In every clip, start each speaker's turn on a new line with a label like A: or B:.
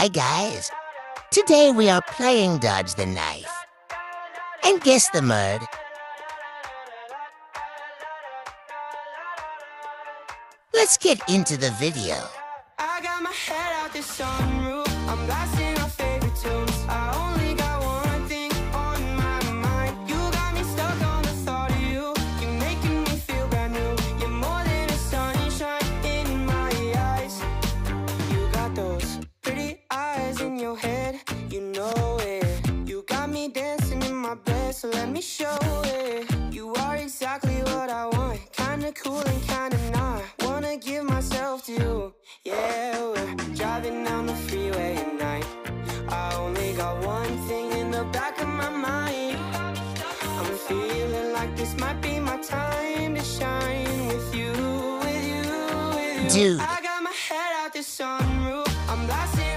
A: Hi, guys. Today we are playing Dodge the Knife. And Guess the Mud. Let's get into the video.
B: Cool and kinda not. Wanna give myself to you. Yeah, we're driving down the freeway at night. I only got one thing in the back of my mind. I'm feeling like this might be my time to shine with you, with you, with you.
A: Dude.
B: I got my head out the sunroof. I'm blasting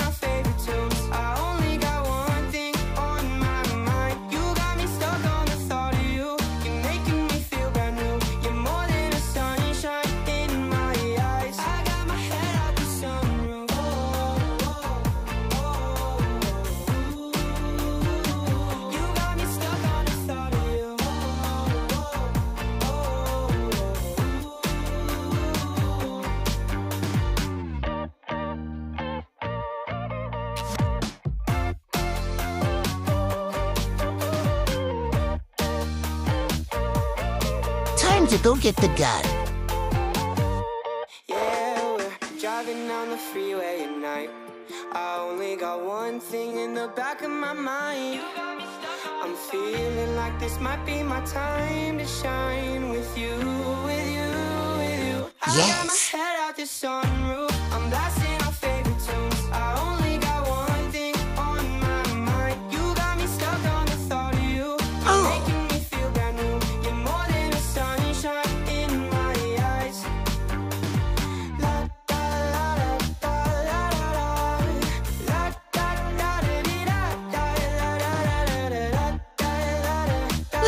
A: To go get the gun.
B: Yeah, we're driving down the freeway at night. I only got one thing in the back of my mind. I'm feeling like this might be my time to shine with you, with you, with you. I got my
A: Yes.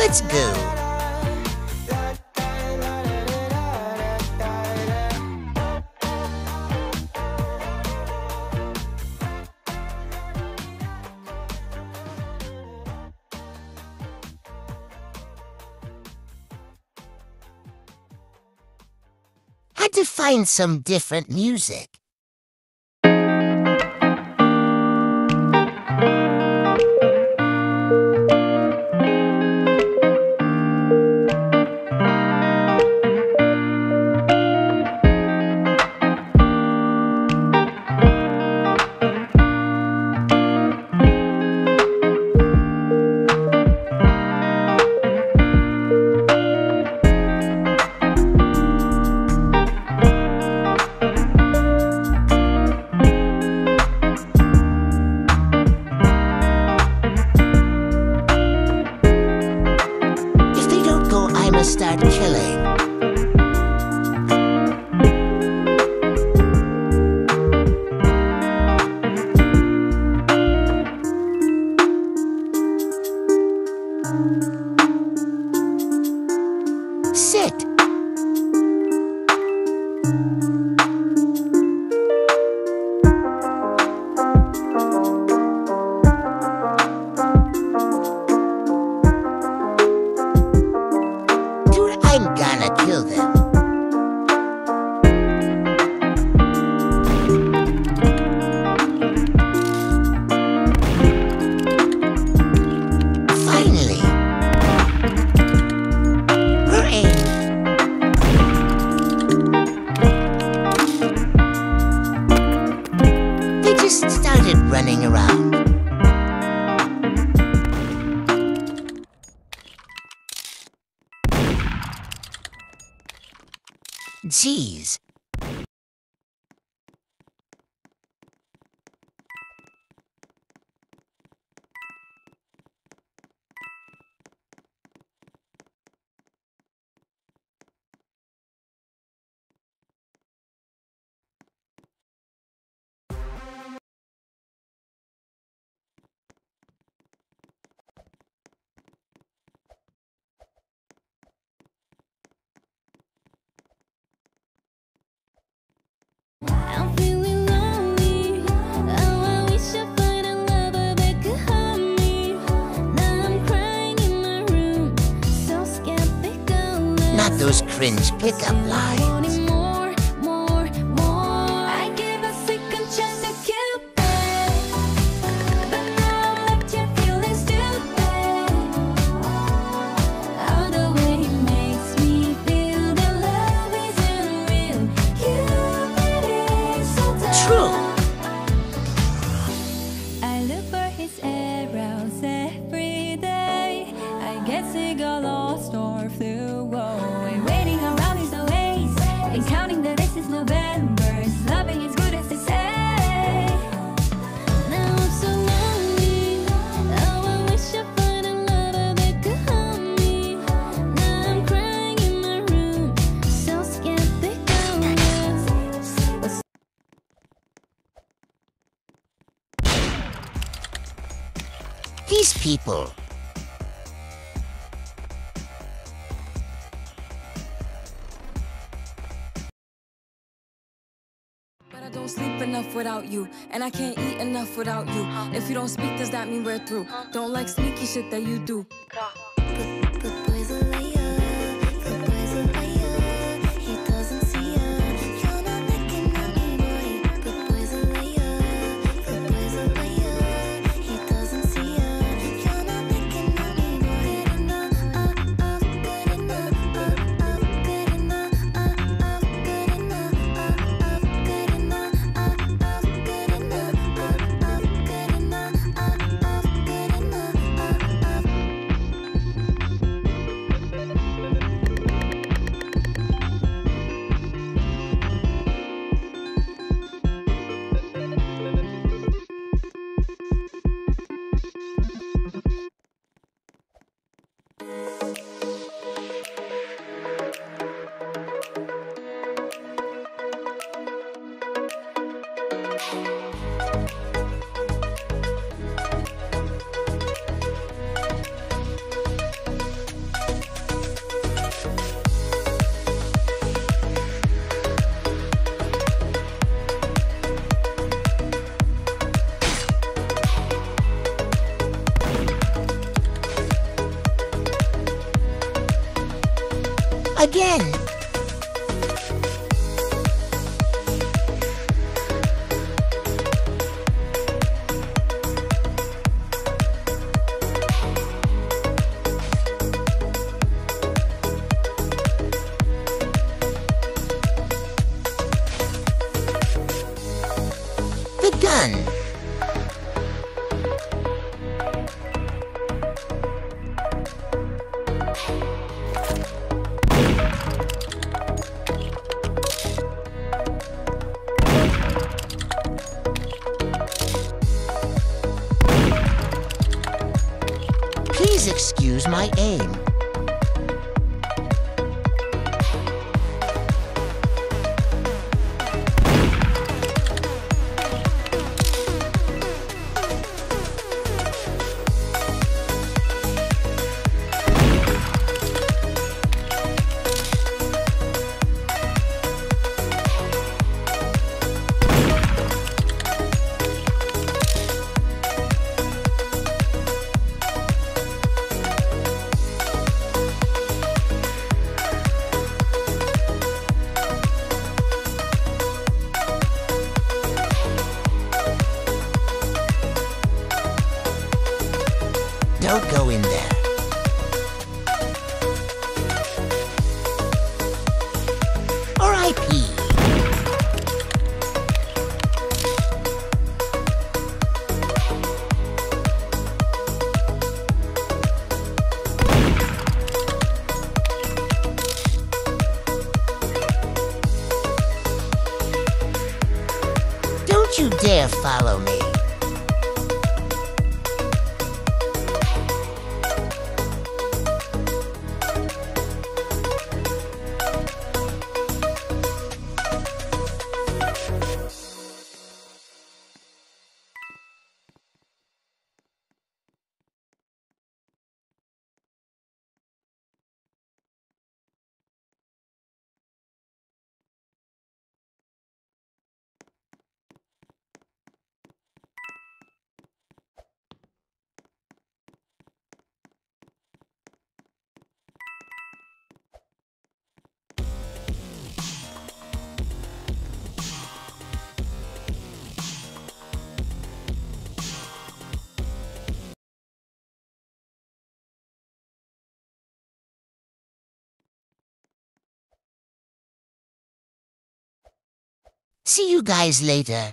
A: Let's go. Had to find some different music. Sit. Running around. Geez, those cringe pickup lines. people.
C: don't sleep enough without you and i can't eat enough without you. If you don't speak does that mean we're through? Don't like sneaky shit that you do.
A: again. Please excuse my aim. See you guys later.